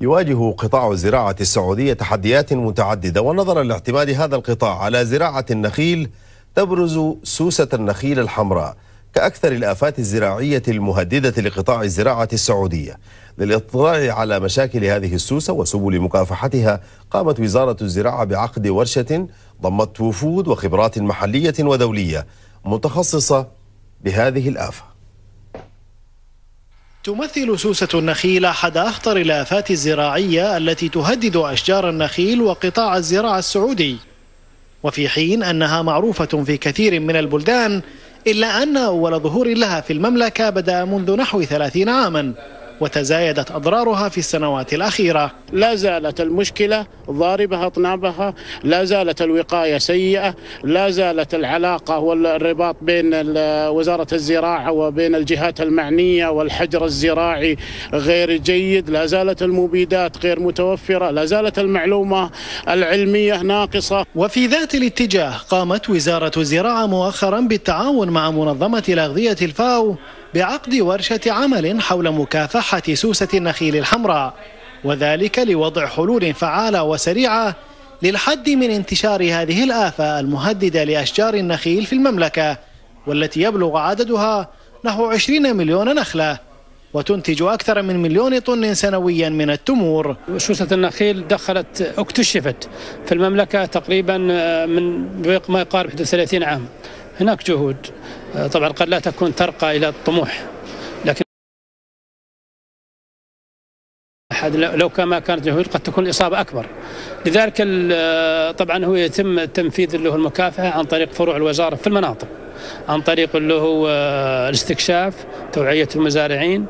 يواجه قطاع الزراعة السعودية تحديات متعددة ونظرا لاعتماد هذا القطاع على زراعة النخيل تبرز سوسة النخيل الحمراء كأكثر الآفات الزراعية المهددة لقطاع الزراعة السعودية. للاطلاع على مشاكل هذه السوسة وسبل مكافحتها قامت وزارة الزراعة بعقد ورشة ضمت وفود وخبرات محلية ودولية متخصصة بهذه الآفة. تمثل سوسة النخيل أحد أخطر الآفات الزراعية التي تهدد أشجار النخيل وقطاع الزراعة السعودي. وفي حين أنها معروفة في كثير من البلدان إلا أن أول ظهور لها في المملكة بدأ منذ نحو ثلاثين عاما. وتزايدت أضرارها في السنوات الأخيرة. لا زالت المشكلة ضاربة أطنابها. لا زالت الوقاية سيئة. لا زالت العلاقة والرباط بين وزارة الزراعة وبين الجهات المعنية والحجر الزراعي غير جيد. لا زالت المبيدات غير متوفرة. لا زالت المعلومة العلمية ناقصة. وفي ذات الاتجاه قامت وزارة الزراعة مؤخرا بالتعاون مع منظمة الأغذية الفاو بعقد ورشة عمل حول مكافحة سوسة النخيل الحمراء وذلك لوضع حلول فعالة وسريعة للحد من انتشار هذه الآفة المهددة لأشجار النخيل في المملكة والتي يبلغ عددها نحو 20 مليون نخلة وتنتج أكثر من مليون طن سنويا من التمور. سوسة النخيل دخلت اكتشفت في المملكة تقريبا من ما يقارب 30 عام. هناك جهود. طبعا قد لا تكون ترقى إلى الطموح لكن لو كما كانت جهود قد تكون الإصابة أكبر. لذلك طبعا هو يتم تنفيذ له المكافحة عن طريق فروع الوزارة في المناطق. عن طريق اللي هو الاستكشاف توعية المزارعين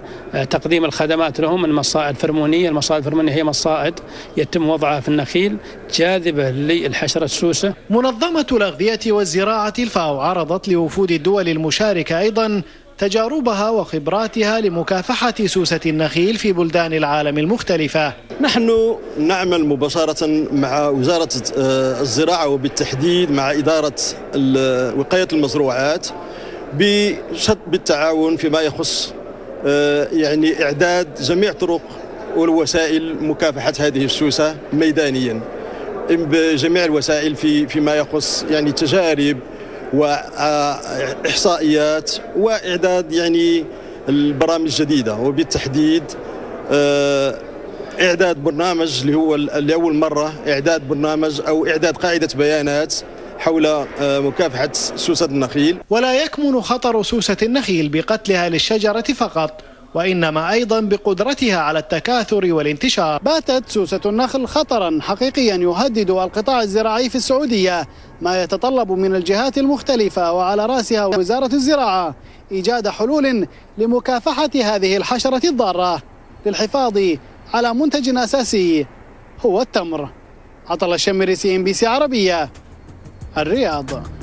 تقديم الخدمات لهم المصائد الفرمونية. المصائد الفرمونية هي مصائد يتم وضعها في النخيل جاذبة للحشرة السوسة. منظمة الأغذية والزراعة الفاو عرضت لوفود الدول المشاركة أيضا تجاربها وخبراتها لمكافحة سوسة النخيل في بلدان العالم المختلفة. نحن نعمل مباشرة مع وزارة الزراعة وبالتحديد مع إدارة وقاية المزروعات بالتعاون فيما يخص يعني إعداد جميع طرق والوسائل مكافحة هذه السوسة ميدانيا بجميع الوسائل في فيما يخص يعني تجارب واحصائيات وإعداد يعني البرامج الجديدة. وبالتحديد إعداد برنامج اللي هو لاول مرة إعداد برنامج أو إعداد قاعدة بيانات حول مكافحة سوسة النخيل. ولا يكمن خطر سوسة النخيل بقتلها للشجرة فقط. وإنما أيضا بقدرتها على التكاثر والانتشار. باتت سوسة النخل خطرا حقيقيا يهدد القطاع الزراعي في السعودية ما يتطلب من الجهات المختلفة وعلى رأسها وزارة الزراعة إيجاد حلول لمكافحة هذه الحشرة الضارة للحفاظ على منتج أساسي هو التمر. عطل الشمري CNBC عربية الرياض.